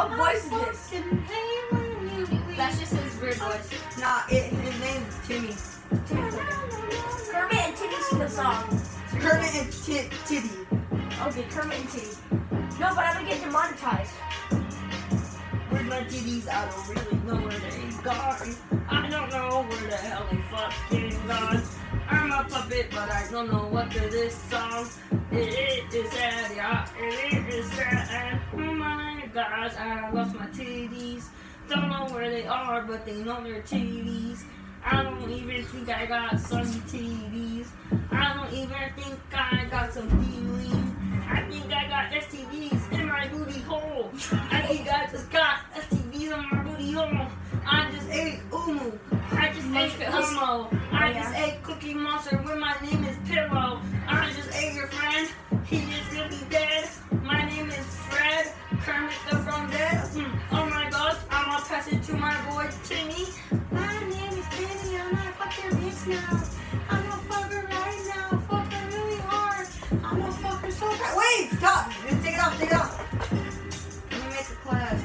What voice is this? fucking hate when you leave. That's just his weird voice. Nah, it, his name is Timmy. Kermit and Titty sing the song. Kermit and Ti- Titty. Okay, Kermit and Titty. No, but I'm gonna get demonetized. Where's my TVs? I don't really know where they gone. I don't know where the hell they fucking gone. I'm a puppet, but I don't know what to this song. It is sad, yeah, it is sad. Oh gosh, I lost my titties. Don't know where they are, but they know they're titties. I don't even think I got some titties. I don't even think I got some feeling. I think I got STDs in my booty hole. I think I just got STDs in my booty hole. I just ate umu. I just ate Umo. I just ate Cookie Monster when my name is Pillow. message to my boy Timmy. My name is Timmy, I'm not fucking bitch now. I'm a fucker right now, fucking really hard. I'm a fucker so bad. Wait, stop! Take it off, take it off. Let me make a class.